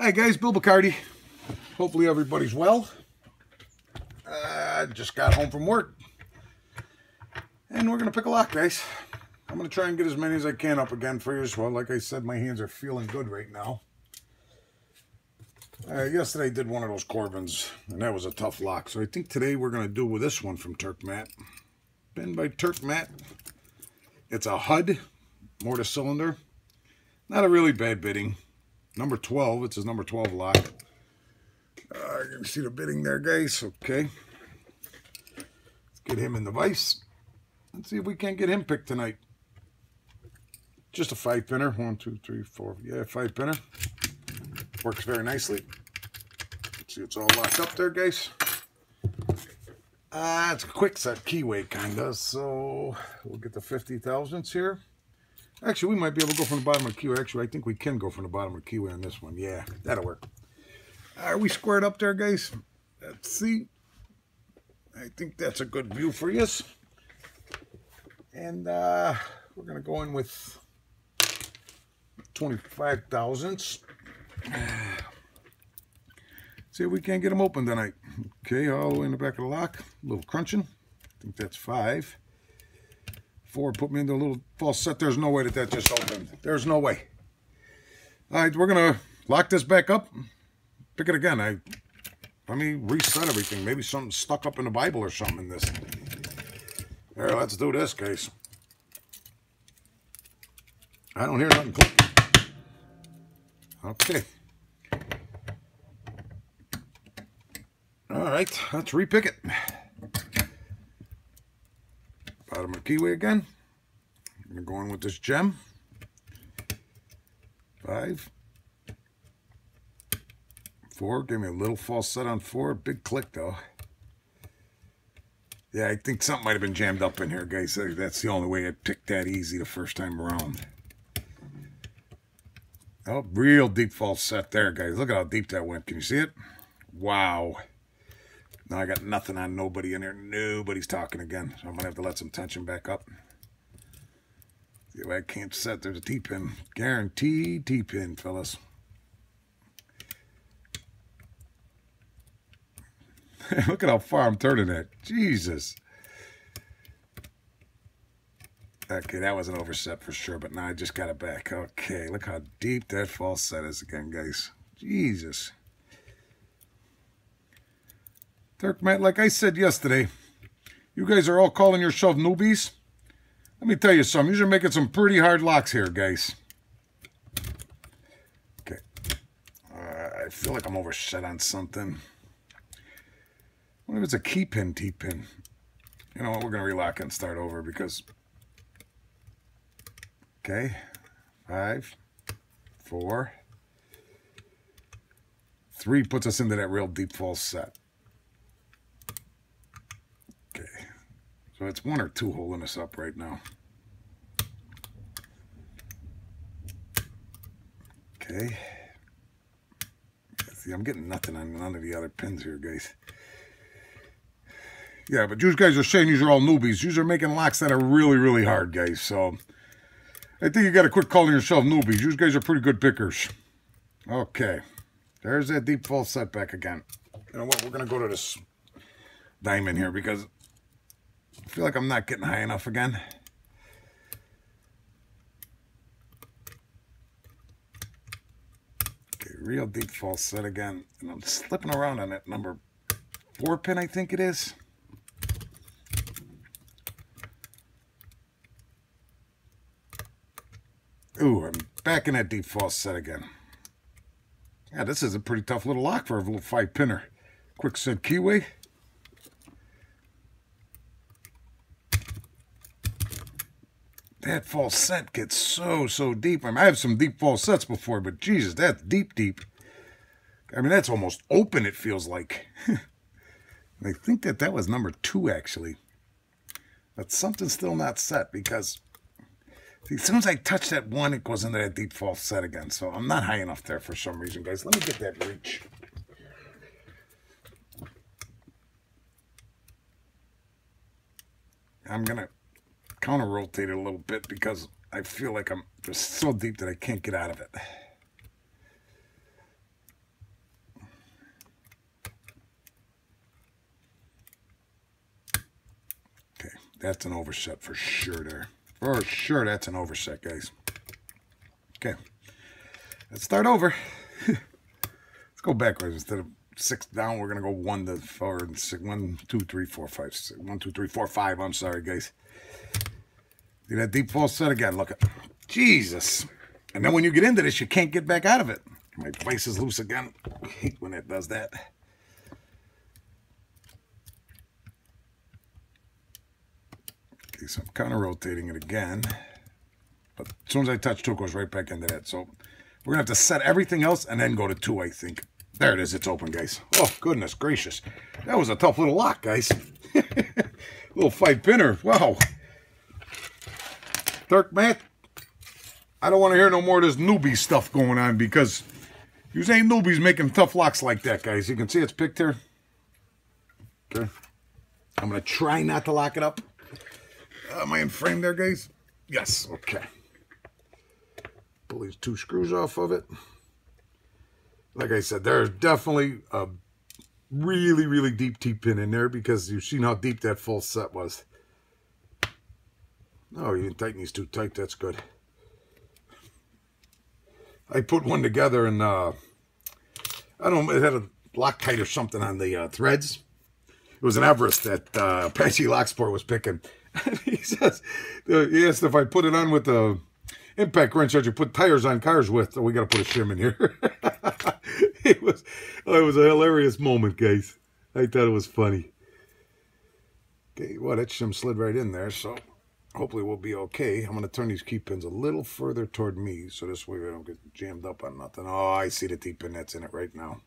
Hi guys, Bill Bacardi. Hopefully everybody's well. I uh, just got home from work. And we're going to pick a lock, guys. I'm going to try and get as many as I can up again for you as well. Like I said, my hands are feeling good right now. Uh, yesterday I did one of those Corbins, and that was a tough lock. So I think today we're going to do with this one from Turk Matt. Been by Turk Matt. It's a HUD, mortise cylinder. Not a really bad bitting. Number 12, it's his number 12 lock. Uh, you can see the bitting there, guys. Okay. Let's get him in the vise. Let's see if we can't get him picked tonight. Just a five pinner. One, two, three, four. Yeah, five pinner. Works very nicely. Let's see, it's all locked up there, guys. Uh, it's a Kwikset keyway, kind of. So we'll get the 50 thousandths here. Actually, we might be able to go from the bottom of the keyway. Actually, I think we can go from the bottom of the keyway on this one. Yeah, that'll work. Are we squared up there, guys? Let's see. I think that's a good view for you. And uh, we're going to go in with 25 thousandths. See if we can't get them open tonight. Okay, all the way in the back of the lock. A little crunching. I think that's five. Put me into a little false set. There's no way that that just opened. There's no way. All right, we're going to lock this back up. Pick it again. I Let me reset everything. Maybe something stuck up in the Bible or something in this. There, let's do this, case. I don't hear nothing. Okay. All right, let's repick it. Bottom of my keyway again. I'm going to go in with this gem. Five. Four. Give me a little false set on four. Big click, though. Yeah, I think something might have been jammed up in here, guys. Uh, that's the only way I picked that easy the first time around. Oh, real deep false set there, guys. Look at how deep that went. Can you see it? Wow. Now I got nothing on nobody in there. Nobody's talking again. So I'm going to have to let some tension back up. I can't set. There's a T-pin. Guaranteed T-pin, fellas. Look at how far I'm turning it. Jesus. Okay, that was an overset for sure, but now I just got it back. Okay, look how deep that false set is again, guys. Jesus. Turk, Matt, like I said yesterday, you guys are all calling yourself newbies. Let me tell you something. You're making some pretty hard locks here, guys. Okay. Uh, I feel like I'm overset on something. What if it's a key pin, T-pin? You know what? We're going to relock and start over because Okay, five, four, three puts us into that real deep false set. So it's one or two holding us up right now. Okay. See, I'm getting nothing on none of the other pins here, guys. Yeah, but you guys are saying these are all newbies. These are making locks that are really, really hard, guys. So I think you got to quit calling yourself newbies. You guys are pretty good pickers. Okay. There's that deep false setback again. You know what? We're going to go to this diamond here because I feel like I'm not getting high enough again. Okay, real deep false set again. And I'm slipping around on that number four pin, I think it is. Ooh, I'm back in that deep false set again. Yeah, this is a pretty tough little lock for a little five pinner. Kwikset keyway. That false set gets so, so deep. I, mean, I have some deep false sets before, but Jesus, that's deep, deep. I mean, that's almost open, it feels like. I think that that was number two, actually. But something's still not set because See, as soon as I touch that one, it goes into that deep false set again. So I'm not high enough there for some reason, guys. Let me get that reach. I'm going to counter rotate it a little bit because I feel like I'm just so deep that I can't get out of it. Okay, that's an overset for sure there. For sure that's an overset, guys. Okay, let's start over. let's go backwards instead of six down. We're gonna go one to four and six, one, two, three, four, five, six, one, two, three, four, five. I'm sorry, guys. See that deep false set again. Look at Jesus. And then when you get into this, you can't get back out of it. My vice is loose again. I hate when it does that. Okay, so I'm kind of rotating it again. But as soon as I touch two, it goes right back into that. So we're going to have to set everything else and then go to two, I think. There it is. It's open, guys. Oh, goodness gracious. That was a tough little lock, guys. little five pinner. Wow. Turk, man, I don't want to hear no more of this newbie stuff going on because you ain't newbies making tough locks like that, guys. You can see it's picked here. Okay. I'm going to try not to lock it up. Uh, am I in frame there, guys? Yes. Okay. Pull these two screws off of it. Like I said, there's definitely a really, really deep T-pin in there because you've seen how deep that full set was. Oh, you didn't tighten these too tight. That's good. I put one together and uh, I don't know, it had a Loctite or something on the uh, threads. It was an Everest that uh, Apache Locksport was picking. he says, uh, he asked if I put it on with the impact wrench that you put tires on cars with. So we got to put a shim in here. it was, oh, it was a hilarious moment, guys. I thought it was funny. Okay, well, that shim slid right in there, so hopefully we'll be okay. I'm going to turn these key pins a little further toward me, so this way we don't get jammed up on nothing. Oh, I see the T pin that's in it right now.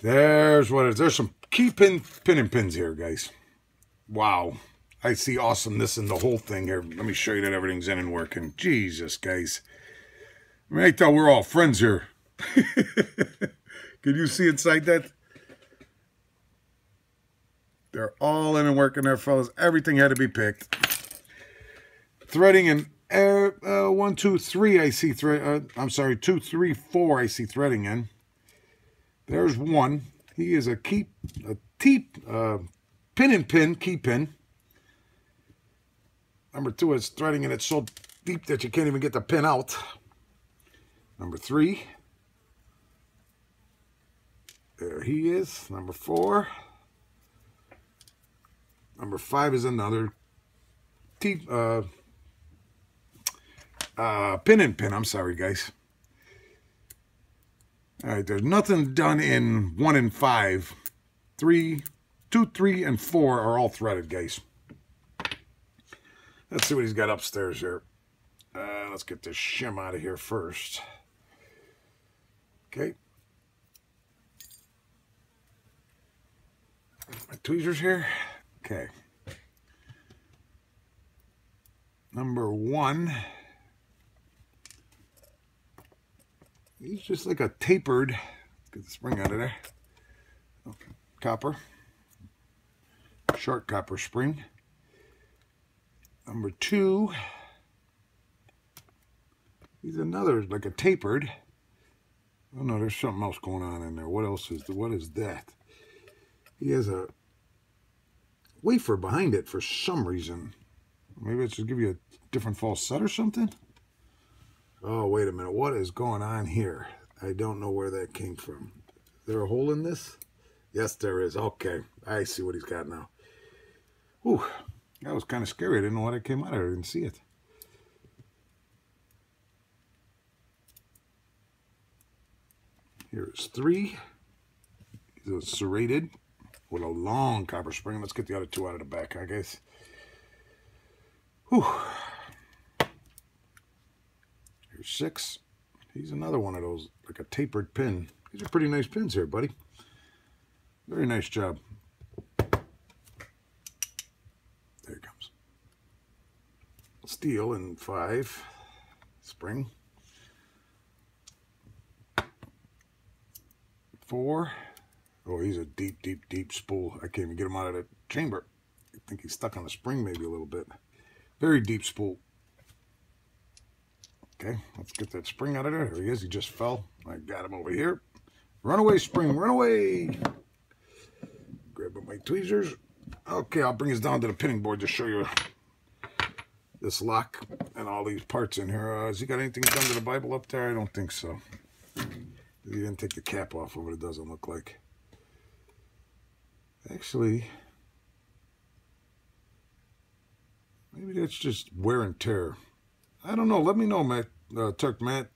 There's what it is. There's some key pin pinning pins here, guys. Wow. I see awesomeness in the whole thing here. Let me show you that everything's in and working. Jesus, guys. I mean, I thought we're all friends here. Can you see inside that? They're all in and working there, fellas. Everything had to be picked. Threading in uh, uh, one, two, three, I see thread. Uh, I'm sorry, two, three, four, I see threading in. There's one. He is a keep, a teep, uh, pin and pin, key pin. Number two is threading in it so deep that you can't even get the pin out. Number three. There he is. Number four. Number five is another T, uh, uh, pin and pin. I'm sorry, guys. All right, there's nothing done in one and five. Three, two, three, and four are all threaded, guys. Let's see what he's got upstairs here. Uh, let's get this shim out of here first. Okay. My tweezers here. Okay. Number one. He's just like a tapered. Get the spring out of there. Okay. Copper. Short copper spring. Number two, he's another, like a tapered. Oh no, there's something else going on in there. What else is, the, what is that? He has a wafer behind it for some reason. Maybe it's to give you a different false set or something? Oh, wait a minute. What is going on here? I don't know where that came from. Is there a hole in this? Yes, there is. Okay. I see what he's got now. Whew. That was kind of scary. I didn't know what it came out of. I didn't see it. Here's three. Are serrated with a long copper spring. Let's get the other two out of the back, I guess. Whew. Here's six. He's another one of those, like a tapered pin. These are pretty nice pins here, buddy. Very nice job. There it comes. Steel in five, spring, four. Oh, he's a deep, deep, deep spool. I can't even get him out of the chamber. I think he's stuck on the spring maybe a little bit. Very deep spool. Okay, let's get that spring out of there. There he is. He just fell. I got him over here. Runaway spring, runaway. Grab my tweezers. Okay, I'll bring us down to the pinning board to show you this lock and all these parts in here. Uh, has he got anything done to the Bible up there? I don't think so. He didn't take the cap off of it, it doesn't look like. Actually, maybe that's just wear and tear. I don't know. Let me know, Matt, uh, Turk Matt.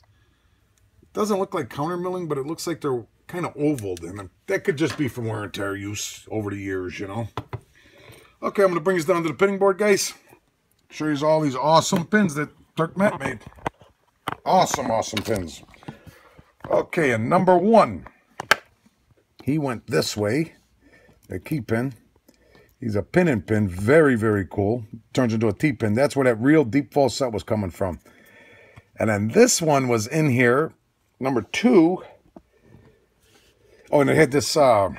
It doesn't look like counter milling, but it looks like they're kind of ovaled. And that could just be from wear and tear use over the years, you know. Okay, I'm going to bring us down to the pinning board, guys. Show you all these awesome pins that Turk Matt made. Awesome, awesome pins. Okay, and number one, he went this way, a key pin. He's a pin and pin, very, very cool. Turns into a T-pin. That's where that real deep false set was coming from. And then this one was in here, number two. Oh, and it had this, uh,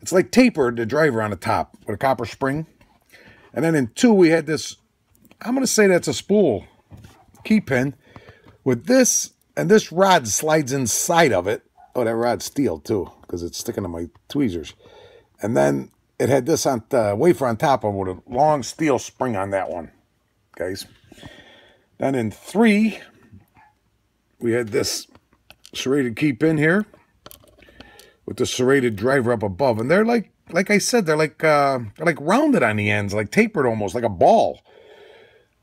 it's like tapered, the driver on the top with a copper spring. And then in two, we had this, I'm going to say that's a spool key pin with this and this rod slides inside of it. Oh, that rod's steel too, because it's sticking to my tweezers. And then it had this on the wafer on top of it with a long steel spring on that one, guys. Then in three, we had this serrated key pin here with the serrated driver up above. And they're like, like I said, they're like, uh, they're like rounded on the ends, like tapered almost, like a ball.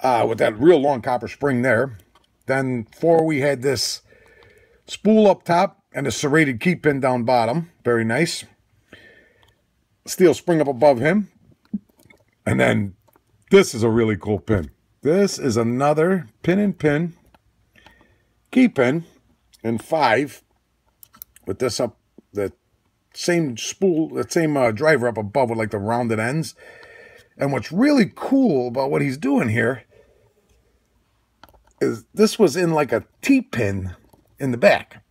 Uh, with that real long copper spring there. Then four, we had this spool up top and a serrated key pin down bottom. Very nice. Steel spring up above him. And then this is a really cool pin. This is another pin and pin key pin in five with this up, the same spool, the same uh, driver up above with like the rounded ends. And what's really cool about what he's doing here is this was in like a T-pin in the back.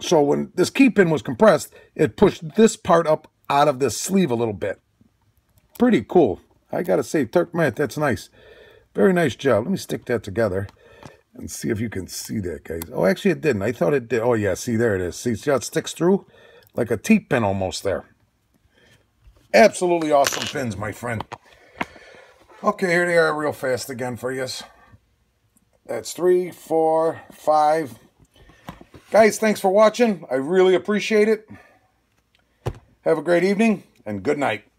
So when this key pin was compressed, it pushed this part up out of the sleeve a little bit. Pretty cool. I got to say, Turk that's nice. Very nice job. Let me stick that together and see if you can see that, guys. Oh, actually, it didn't. I thought it did. Oh, yeah, see, there it is. See, see how it sticks through? Like a T-pin almost there. Absolutely awesome pins, my friend. Okay, here they are real fast again for you. That's three, four, five. Guys, thanks for watching. I really appreciate it. Have a great evening and good night.